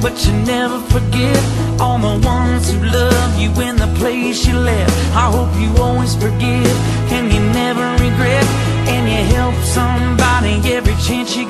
but you never forget all the ones who love you in the place you left. I hope you always forgive and you never regret, and you help somebody every chance you